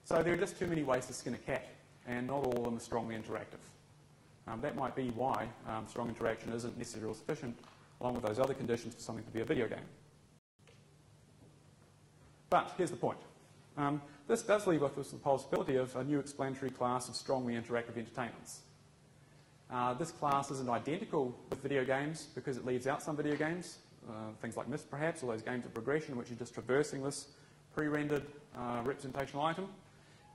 So there are just too many ways to skin a cat, and not all of them are strongly interactive. Um, that might be why um, strong interaction isn't necessarily sufficient, along with those other conditions for something to be a video game. But here's the point. Um, this does leave us with the possibility of a new explanatory class of strongly interactive entertainments. Uh, this class isn't identical with video games because it leaves out some video games, uh, things like Myst perhaps, or those games of progression which you're just traversing this pre-rendered uh, representational item.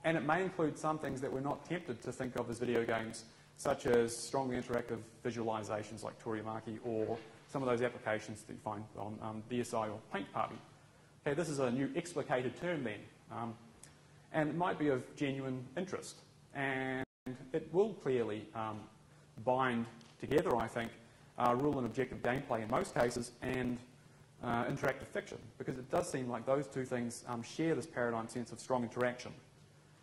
And it may include some things that we're not tempted to think of as video games, such as strongly interactive visualizations like Tori-Emaki or some of those applications that you find on um, DSi or Paint Party. Okay, this is a new explicated term then, um, and it might be of genuine interest. And it will clearly um, bind together, I think, uh, rule and objective gameplay in most cases and uh, interactive fiction, because it does seem like those two things um, share this paradigm sense of strong interaction.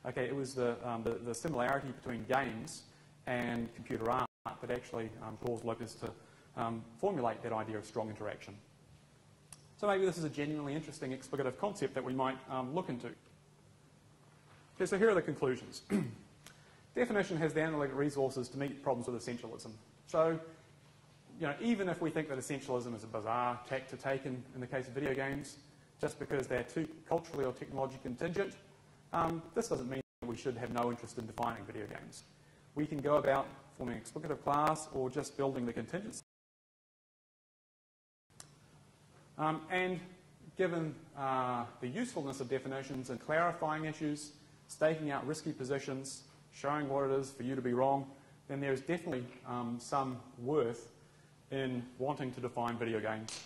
Okay, it was the, um, the, the, similarity between games and computer art that actually um, caused Lopes to um, formulate that idea of strong interaction. So maybe this is a genuinely interesting explicative concept that we might um, look into. Okay, so here are the conclusions. (clears throat) Definition has the analytic resources to meet problems with essentialism. So, you know, even if we think that essentialism is a bizarre tack to take in, in the case of video games, just because they're too culturally or technologically contingent, um, this doesn't mean that we should have no interest in defining video games. We can go about forming explicative class or just building the contingency. Um, and given uh, the usefulness of definitions and clarifying issues, staking out risky positions, showing what it is for you to be wrong, then there's definitely um, some worth in wanting to define video games.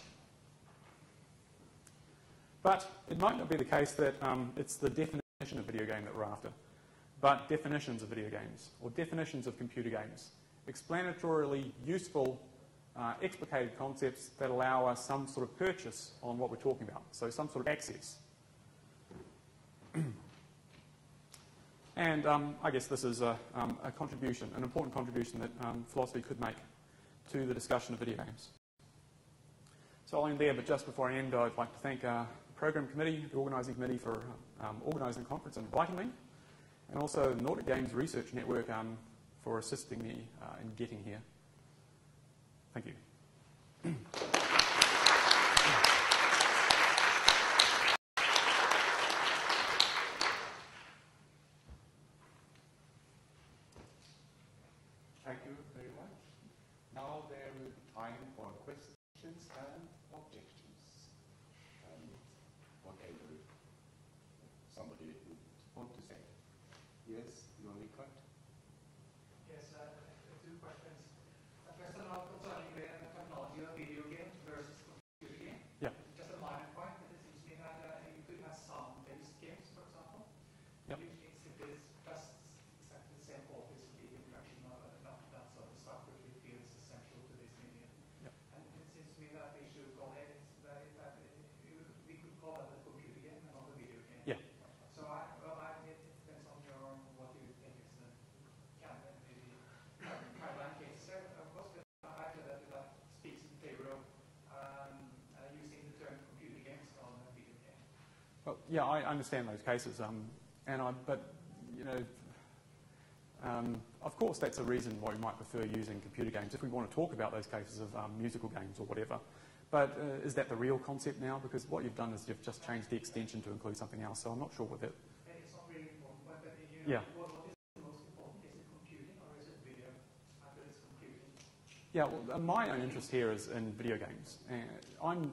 But it might not be the case that um, it's the definition of video game that we're after, but definitions of video games or definitions of computer games. Explanatorily useful, uh, explicated concepts that allow us some sort of purchase on what we're talking about, so some sort of access. (clears throat) and um, I guess this is a, um, a, contribution, an important contribution that um, philosophy could make to the discussion of video games. So I'll end there, but just before I end, I'd like to thank uh, program committee, the organising committee for um, organising the conference and inviting me, and also the Nordic Games Research Network um, for assisting me uh, in getting here. Thank you. Thank you very much. Now there will be time for questions and Yes, uh, two questions. First of all, concerning Well, yeah, I understand those cases, um, and I, but you know, um, of course, that's a reason why we might prefer using computer games if we want to talk about those cases of um, musical games or whatever. But uh, is that the real concept now? Because what you've done is you've just changed the extension to include something else. So I'm not sure Yeah. Is it computing. Yeah, well, uh, my own interest here is in video games. I'm.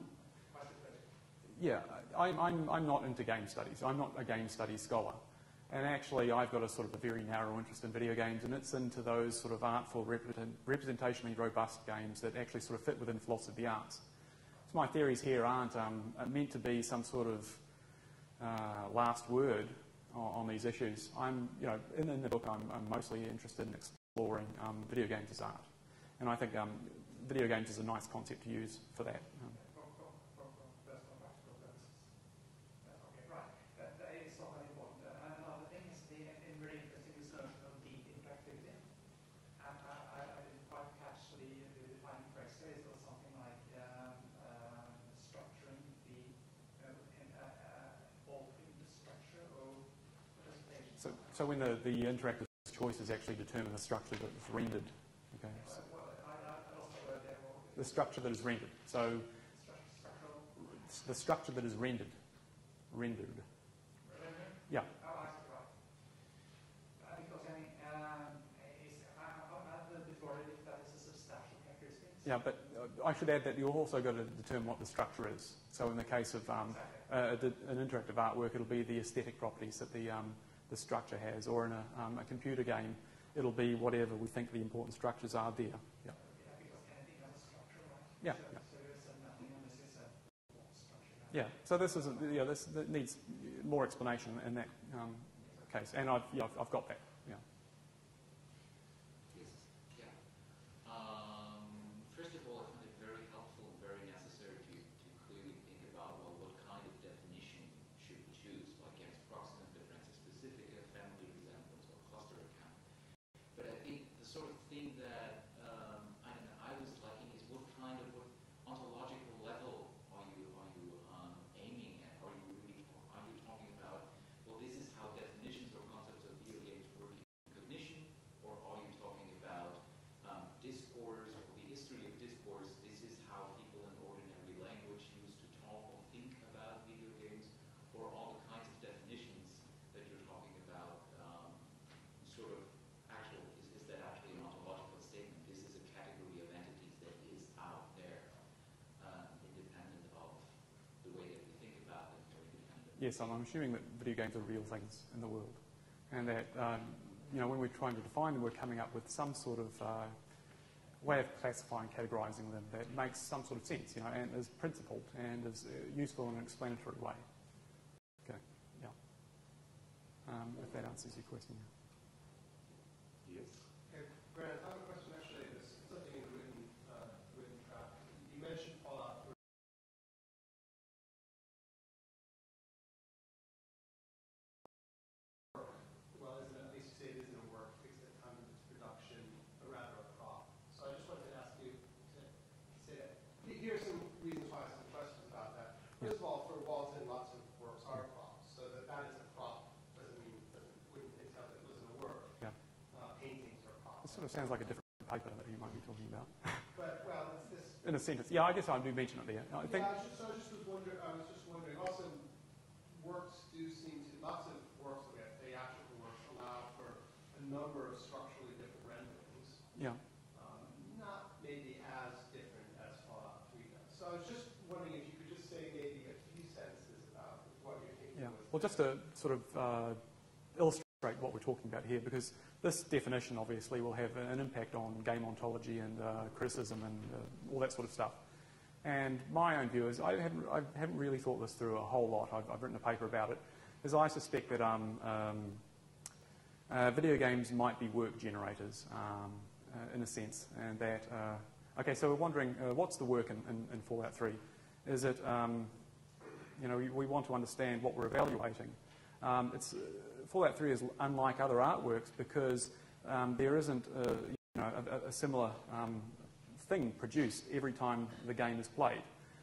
Yeah, I'm, I'm, I'm not into game studies. I'm not a game studies scholar. And actually, I've got a sort of a very narrow interest in video games, and it's into those sort of artful, represent, representationally robust games that actually sort of fit within philosophy of the arts. So my theories here aren't um, meant to be some sort of uh, last word on, on these issues. I'm, you know, in, in the book, I'm, I'm mostly interested in exploring um, video games as art, and I think um, video games is a nice concept to use for that. Um, From, from, from, from just from practical purposes. That's okay, right. That, that is not very important. Uh, and another thing is the a very interesting discussion of deep interactivity. And I, I, I didn't quite catch the, the defining phrase there. It was something like um, um, structuring the, uh, in, uh, uh, altering the structure or presentation. So, when the, the interactive choices actually determine the structure that is rendered. Okay. So the structure that is rendered. So the structure that is rendered. Rendered. Yeah. Yeah, but I should add that you've also got to determine what the structure is. So in the case of um, an interactive artwork, it'll be the aesthetic properties that the, um, the structure has. Or in a, um, a computer game, it'll be whatever we think the important structures are there. Yeah. Yeah, because anything has a structure, right? Yeah, So, yeah. so there's a nothing and this is. Yeah. This is yeah, this that needs more explanation in that um, case, and I've yeah, I've, I've got that. Yeah. Yes. Yeah. Um, first of all, I find it very helpful, very necessary to, to clearly think about well, what kind of definition should we choose, like against proximate differences, specific uh, family resemblance, or cluster account. But I think the sort of thing that um, I, don't know, I was liking is what kind of what ontological level are you are you um, aiming at? Are you really are you talking about well, this is how definitions or concepts of video games work in cognition, or are you talking about um, discourse or the history of discourse? This is how people in ordinary language used to talk or think about video games, or all the kinds of definitions that you're talking about, um, sort of actual, is, is that actually an ontological statement? This is a category of entities that is out there, uh, independent of the way that we think about them, or independent. Yes, I'm, I'm assuming that video games are real things in the world, and that um, you know when we're trying to define them, we're coming up with some sort of uh, way of classifying, categorizing them that makes some sort of sense, you know, and is principled and is uh, useful in an explanatory way. Okay. Yeah. Um, if that answers your question. Yes. Okay, Grant, I have a question actually. There's something in the written, uh, written draft. You mentioned Fallout 3. Well, isn't it, at least you say it isn't a work fixed at time of its production, but rather a prop. So I just wanted to ask you to say that. He- Here are some reasons why I have some questions about that. First of all, for Walton, lots of works are props, so that that is a prop doesn't mean, doesn't, wouldn't tell that it wasn't a work. Yeah. Uh, paintings are props. This sort of sounds like a different paper that you might be talking about. But, well, it's this. In a sentence. Yeah, I guess I do mention it there. I think. Yeah, I was just, I just wondering, I was just wondering, also, works do seem to, lots of works, okay, theatrical works allow for a number of structurally different renderings. Yeah. Um, not maybe as different as Fallout 3 does. So I was just wondering if you could just say maybe a few sentences about what you're thinking Yeah. Well, just to sort of uh, illustrate what we're talking about here, because this definition obviously will have an impact on game ontology and uh, criticism and uh, all that sort of stuff. And my own view is I haven't, I haven't really thought this through a whole lot. I've, I've written a paper about it. Is I suspect that um, um, uh, video games might be work generators um, uh, in a sense, and that uh, okay. So we're wondering uh, what's the work in, in, in Fallout 3? Is it um, you know we, we want to understand what we're evaluating? Um, it's, Fallout 3 is unlike other artworks because um, there isn't a, you know, a, a similar um, thing produced every time the game is played.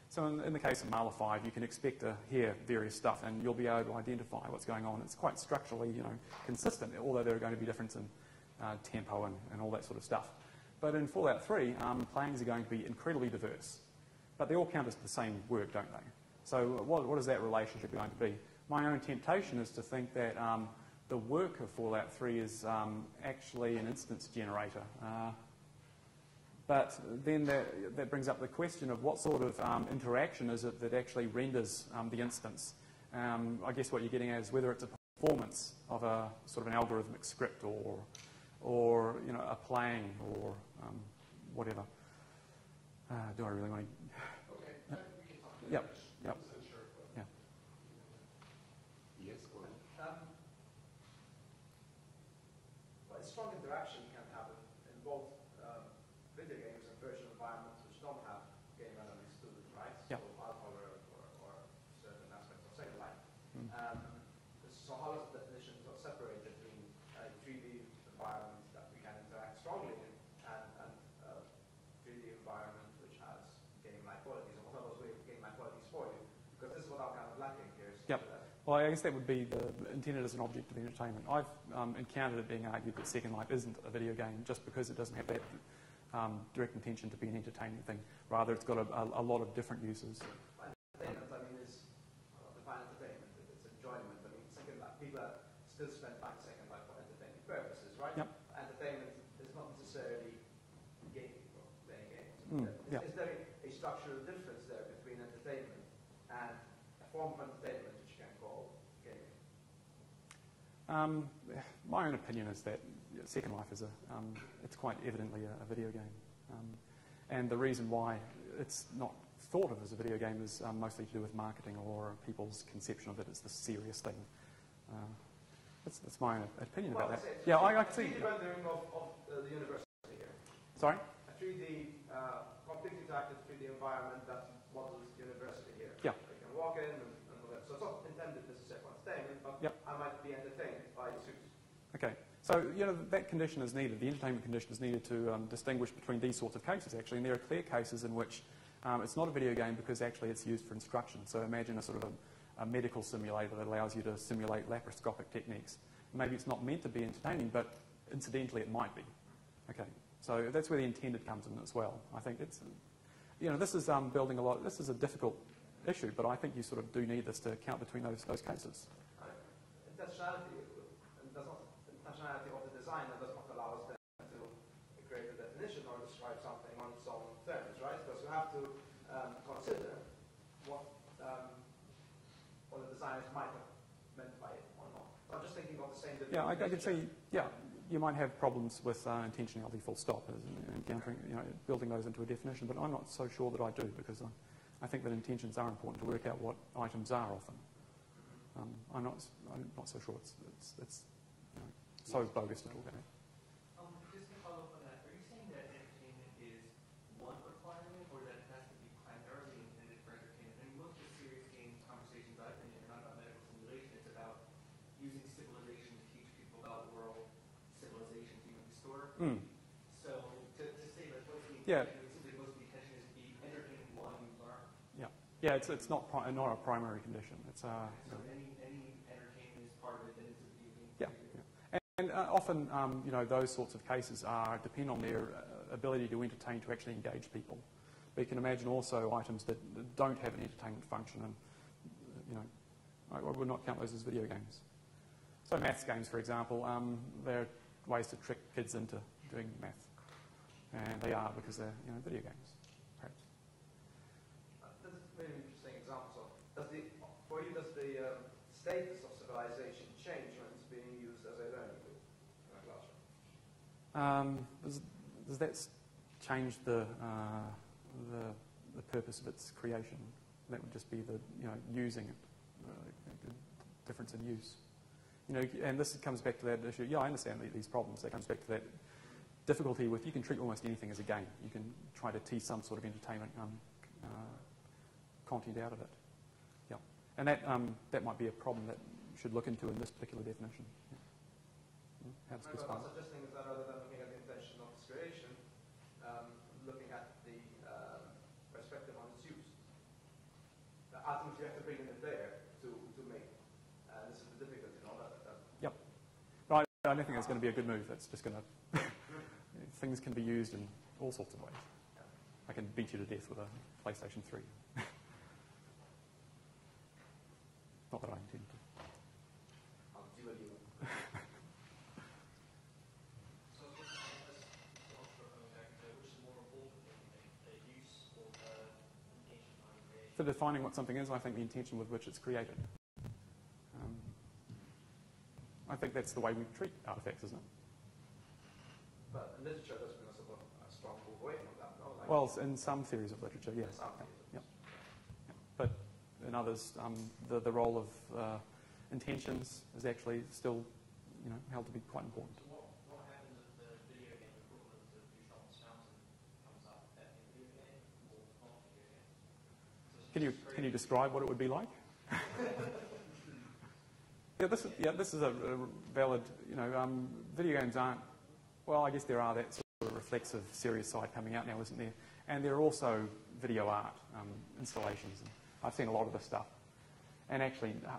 So in, in the case of Mahler 5, you can expect to hear various stuff and you'll be able to identify what's going on. It's quite structurally you know, consistent, although there are going to be differences in uh, tempo and, and all that sort of stuff. But in Fallout 3, um, planes are going to be incredibly diverse. But they all count as the same work, don't they? So what, what is that relationship going to be? My own temptation is to think that um, the work of Fallout 3 is um, actually an instance generator. Uh, but then that, that, brings up the question of what sort of um, interaction is it that actually renders um, the instance. Um, I guess what you're getting at is whether it's a performance of a sort of an algorithmic script or, or you know, a playing or um, whatever. Uh, do I really want to? Okay, Yep. we can talk. Yep, yep. Wasn't sure, but- Yeah. Yes, go ahead. Um, Well, strong interaction can happen in both um, video games and virtual environments which don't have game elements to them, right? Yeah. So alpha or, or, or certain aspects of Second Life. Mm. Um, so how is the definition to separate between a 3D environment that we can interact strongly in and, and a 3D environment which has game-like qualities? And what are those game-like qualities for you? Because this is what I'm kind of lacking here. is Yep. that- Well, I guess that would be the, intended as an object of entertainment. I've um, encountered it being argued that Second Life isn't a video game just because it doesn't have that um, direct intention to be an entertainment thing. Rather, it's got a, a, a lot of different uses. Entertainment, I mean, is uh, define entertainment. It- It's enjoyment. I mean, Second Life, people still spend time Second Life for entertainment purposes, right? Yep. Entertainment is not necessarily gaming or playing games. Mm, is, yeah. is there a structural difference there between entertainment and a form of entertainment which you can call gaming? Um, my own opinion is that Second Life is a, um, it's quite evidently a, a video game. Um, and the reason why it's not thought of as a video game is um, mostly to do with marketing or people's conception of it as the serious thing. Uh, that's, that's my own opinion well, about that. it's Yeah, I, I 3D see. rendering of, of uh, the university here. Sorry? A 3D, uh, completely interactive 3D environment that models the university here. Yeah. You can walk in and, and all that. So it's not intended necessarily for entertainment, but Yep. I might be entertained by the suits. Okay. So, you know, that condition is needed. The entertainment condition is needed to um, distinguish between these sorts of cases, actually. And there are clear cases in which um, it's not a video game because actually it's used for instruction. So imagine a sort of a, a medical simulator that allows you to simulate laparoscopic techniques. Maybe it's not meant to be entertaining, but incidentally it might be. Okay. So that's where the intended comes in as well. I think it's, you know, this is um, building a lot, this is a difficult issue, but I think you sort of do need this to count between those, those cases does not, intentionality of the designer does not allow us then to create a definition or describe something on its own terms, right? Because you have to um, consider what, um, what the designers might have meant by it or not. I'm just thinking of the same Yeah, I, I definition. see, yeah, you might have problems with uh, intentionality full stop, encountering, you know, building those into a definition, but I'm not so sure that I do, because I, I think that intentions are important to work out what items are often. Um, I'm, not, I'm not so sure it's, it's, it's you know, so bogus to talk about. Um, just to follow up on that, are you saying that entertainment is one requirement, or that it has to be primarily intended for entertainment? I mean, most of the serious game conversations I've been in are not about medical simulation, it's about using civilization to teach people about world civilizations, even historically. Mm. So to, to say like what's the Yeah. intention, it seems like most of the intention is be entertaining while you learn. Yeah, it's, it's not, not a primary condition. It's, uh, So any, any entertainment is part of it, then it's a. Yeah, yeah. And uh, often, um, you know, those sorts of cases are depend on their uh, ability to entertain, to actually engage people. But you can imagine also items that, that don't have an entertainment function, and you know, I, I would not count those as video games. So maths games, for example, um, they're ways to trick kids into doing math, and they are because they're you know video games. Perhaps. Uh, This is very interesting example. So, does the, for you, does the um, status of civilization change when it's being used as a learning tool in a classroom? Um, does, does that change the, uh, the, the purpose of its creation? That would just be the, you know, using it, uh, the difference in use. You know, and this comes back to that issue. Yeah, I understand these problems. That comes back to that difficulty with you can treat almost anything as a game. You can try to tease some sort of entertainment um, uh, content out of it. Yeah, and that um, that might be a problem that you should look into in this particular definition. Yeah. This? I'm suggesting that rather than looking at the intention of creation, um, looking at the um, perspective on its use to bring in a player to, to make. Uh, this is the difficulty, you know, that, that Right, I don't think that's going to be a good move. That's just going (laughs) to. things can be used in all sorts of ways. I can beat you to death with a PlayStation 3. (laughs) Not that I intend to. I'll duel you. (laughs) So I guess as well for coming back to which is more important, the, the use or the intention behind creation? For defining what something is, I think the intention with which it's created. I think that's the way we treat artifacts, isn't it? But in literature, there's been a sort of a strong move away that, no? Like, Well, in some theories of literature, yes. some Yeah, cases. yeah. But in others, um, the, the role of uh, intentions is actually still you know, held to be quite important. So what, what happens if the video game equivalent of Duchamp's fountain comes up at the video game or not video game? So Can you, can you describe what it would be like? (laughs) yeah, this is, yeah, this is a, a valid, you know, um, video games aren't, well, I guess there are that sort of reflexive, serious side coming out now, isn't there? And there are also video art um, installations. I've seen a lot of this stuff. And actually, uh,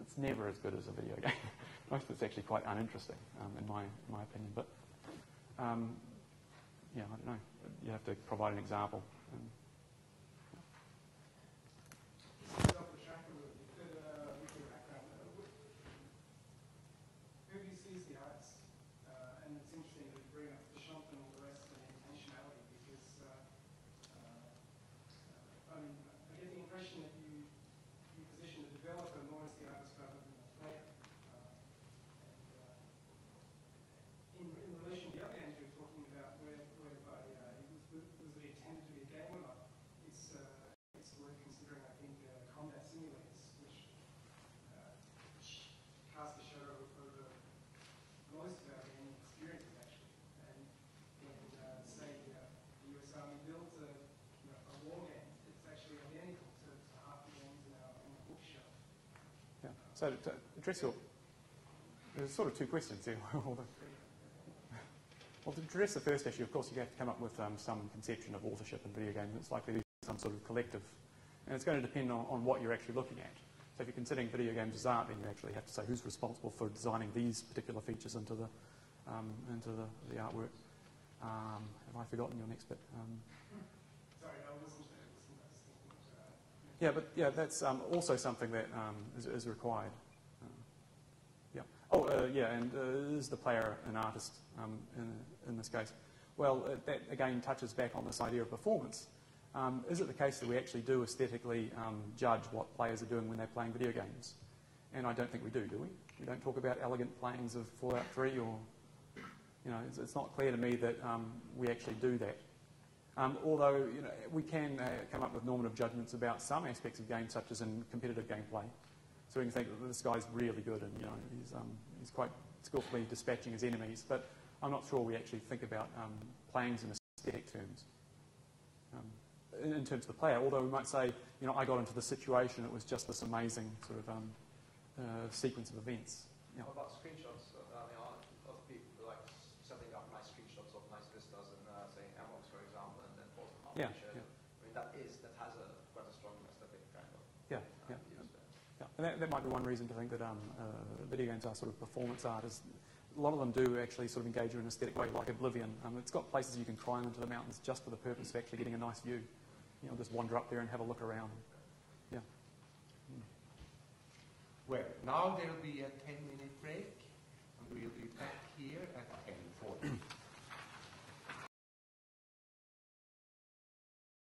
it's never as good as a video (laughs) game. Most of it's actually quite uninteresting, um, in my, my opinion. But, um, yeah, I don't know. You have to provide an example. Um, Dr. Shankar, with uh, with your background, uh, wh- who do you see as the artists? Uh, and it's interesting that you bring up Duchamp and all the rest of the intentionality because, uh, uh, I mean, I get the impression that you, you position the developer more as the artist rather than the player. Uh, and, uh, in, in relation to the other games you were talking about, where, whereby uh, it was, was it intended to be a game or not? It's, uh, it's worth considering, I think, uh, combat simulators, which uh, cast a shadow over most of our gaming experiences, actually. And when, uh, say, uh, the US Army builds a, you know, a war game, it's actually identical to, to half the games in our, in our bookshelf. Yeah. So to address your, there's sort of two questions here. (laughs) Well, to address the first issue, of course, you have to come up with um, some conception of authorship in video games. It's likely to be some sort of collective, and it's going to depend on, on what you're actually looking at. So if you're considering video games as art, then you actually have to say who's responsible for designing these particular features into the um, into the, the artwork. Um, have I forgotten your next bit? Um, Sorry, I wasn't, I wasn't, I was thinking, uh, Yeah, but yeah, that's um, also something that um, is, is required. Uh, yeah. Oh, uh, yeah, and uh, is the player an artist um, in, in this case? Well, uh, that again touches back on this idea of performance. Um, is it the case that we actually do aesthetically um, judge what players are doing when they're playing video games? And I don't think we do, do we? We don't talk about elegant playings of Fallout 3 or, you know, it's, it's not clear to me that um, we actually do that. Um, although you know, we can uh, come up with normative judgments about some aspects of games, such as in competitive gameplay. So we can think that this guy's really good and you know, he's, um, he's quite skillfully dispatching his enemies, but I'm not sure we actually think about um, in aesthetic terms. Um, in, in terms of the player, although we might say, you know, I got into the situation, it was just this amazing sort of um, uh, sequence of events. Yeah. What about screenshots? Uh, I mean, a lot of people like setting up nice screenshots of nice vistas in, uh, say, Amox, for example, and then post them up. Yeah, and share yeah. them. I mean, that is, that has a quite a strong aesthetic kind of Yeah, uh, yeah. use there. Yeah, and that, that might be one reason to think that um, uh, video games are sort of performance art. Is a lot of them do actually sort of engage you in an aesthetic way, like Oblivion. Um, it's got places you can climb into the mountains just for the purpose of actually getting a nice view. You know, just wander up there and have a look around. Yeah. Well, now there will be a 10-minute break, and we'll be back here at 10:40.